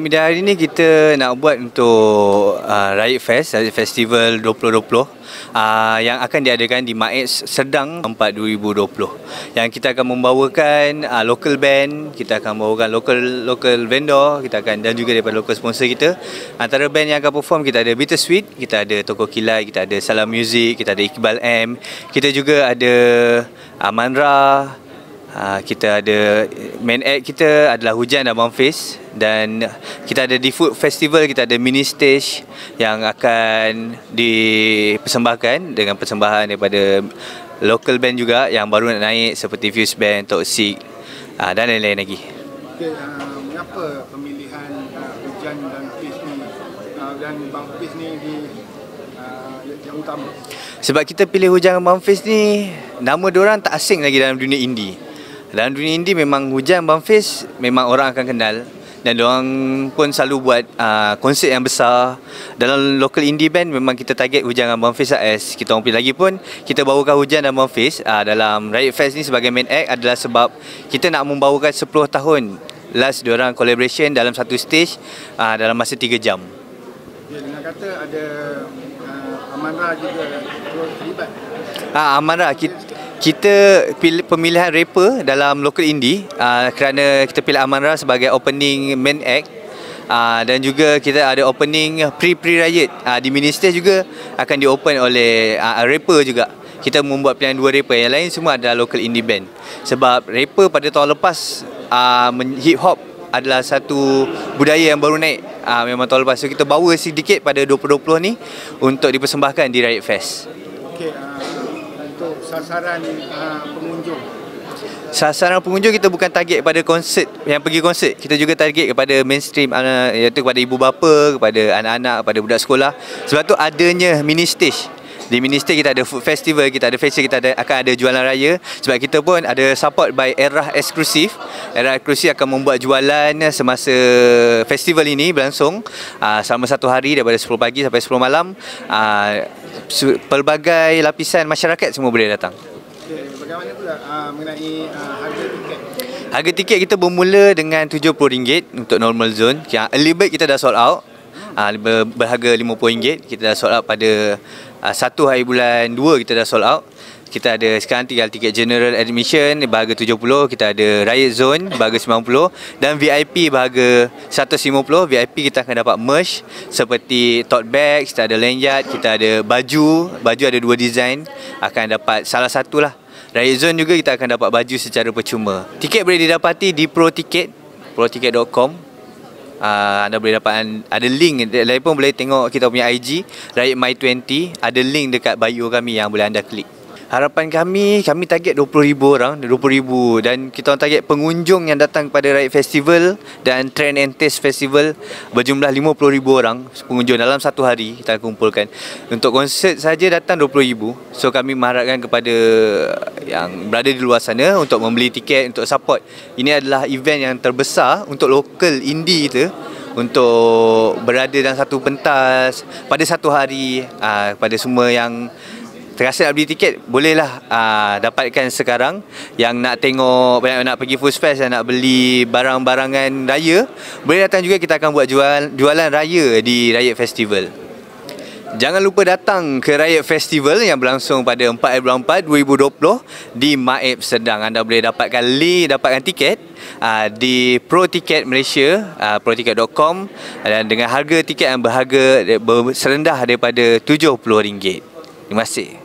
Media hari ni kita nak buat untuk uh, Riot Fest, Festival 2020 uh, yang akan diadakan di Maes Serdang 4 2020. Yang kita akan membawakan uh, local band, kita akan membawakan local local vendor, kita akan dan juga daripada local sponsor kita. Antara band yang akan perform kita ada Bittersweet, kita ada Toko Kilai, kita ada Salam Music, kita ada Iqbal M, kita juga ada Amanra, Uh, kita ada main act kita adalah Hujan Abang Face dan kita ada di Food Festival kita ada mini stage yang akan dipersembahkan dengan persembahan daripada local band juga yang baru nak naik seperti Fuse Band, Toxic uh, dan lain-lain lagi. Okay, uh, mengapa pemilihan uh, Hujan dan Face ni uh, dan Bang Face ni di uh, yang utama? Sebab kita pilih Hujan Abang Face ni nama diorang tak asing lagi dalam dunia indie. Dalam dunia indie memang hujan Bang Fiz memang orang akan kenal. Dan orang pun selalu buat uh, konsert yang besar. Dalam local indie band memang kita target hujan Abang Fiz AS kita orang pilih lagi pun kita bawakan hujan Abang Fiz uh, dalam Riot Fest ni sebagai main act adalah sebab kita nak membawakan 10 tahun last diorang collaboration dalam satu stage uh, dalam masa 3 jam. Ya, dengan kata ada uh, Amanra juga terlibat. Ah, Amanra kita kita pilih pemilihan rapper dalam local indie uh, kerana kita pilih Amanra sebagai opening main act. Uh, dan juga kita ada opening pre-pre riot uh, di minister juga akan diopen oleh uh, rapper juga. Kita membuat pilihan dua rapper. Yang lain semua adalah local indie band. Sebab rapper pada tahun lepas uh, hip hop adalah satu budaya yang baru naik. Uh, memang tahun lepas so kita bawa sedikit pada 2020 ni untuk dipersembahkan di Riot Fest. Okay, uh, sasaran uh, pengunjung? Sasaran pengunjung kita bukan target kepada konsert yang pergi konsert. Kita juga target kepada mainstream uh, iaitu kepada ibu bapa, kepada anak-anak, kepada budak sekolah. Sebab tu adanya mini stage. Di mini stage kita ada food festival, kita ada festival, kita ada, akan ada jualan raya. Sebab kita pun ada support by Era Eksklusif. Era Eksklusif akan membuat jualan semasa festival ini berlangsung uh, selama satu hari daripada 10 pagi sampai 10 malam. Uh, pelbagai lapisan masyarakat semua boleh datang. Okay, bagaimana pula uh, mengenai uh, harga tiket? Harga tiket kita bermula dengan RM70 untuk normal zone. Yang early bird kita dah sold out. Uh, berharga RM50 kita dah sold out pada uh, 1 hari bulan 2 kita dah sold out. Kita ada sekarang tinggal tiket general admission berharga 70, kita ada riot zone berharga 90 dan VIP berharga 150. VIP kita akan dapat merch seperti tote bag, kita ada lanyard, kita ada baju, baju ada dua design akan dapat salah satu lah. Riot zone juga kita akan dapat baju secara percuma. Tiket boleh didapati di Pro Ticket, proticket.com. Uh, anda boleh dapat ada link. Lain pun boleh tengok kita punya IG Riot My 20 ada link dekat bio kami yang boleh anda klik Harapan kami, kami target 20,000 orang, 20,000 dan kita orang target pengunjung yang datang kepada Riot Festival dan Trend and Taste Festival berjumlah 50,000 orang pengunjung dalam satu hari kita kumpulkan. Untuk konsert saja datang 20,000. So kami mengharapkan kepada yang berada di luar sana untuk membeli tiket untuk support. Ini adalah event yang terbesar untuk lokal indie kita untuk berada dalam satu pentas pada satu hari aa, pada semua yang terasa nak beli tiket bolehlah aa, dapatkan sekarang yang nak tengok banyak nak pergi Food Fest yang nak beli barang-barangan raya boleh datang juga kita akan buat jual, jualan raya di Riot Festival Jangan lupa datang ke Riot Festival yang berlangsung pada 4 April 4 2020 di Maib Sedang. Anda boleh dapatkan link, dapatkan tiket uh, di Pro Ticket Malaysia, uh, proticket.com dan dengan harga tiket yang berharga serendah daripada RM70. Terima kasih.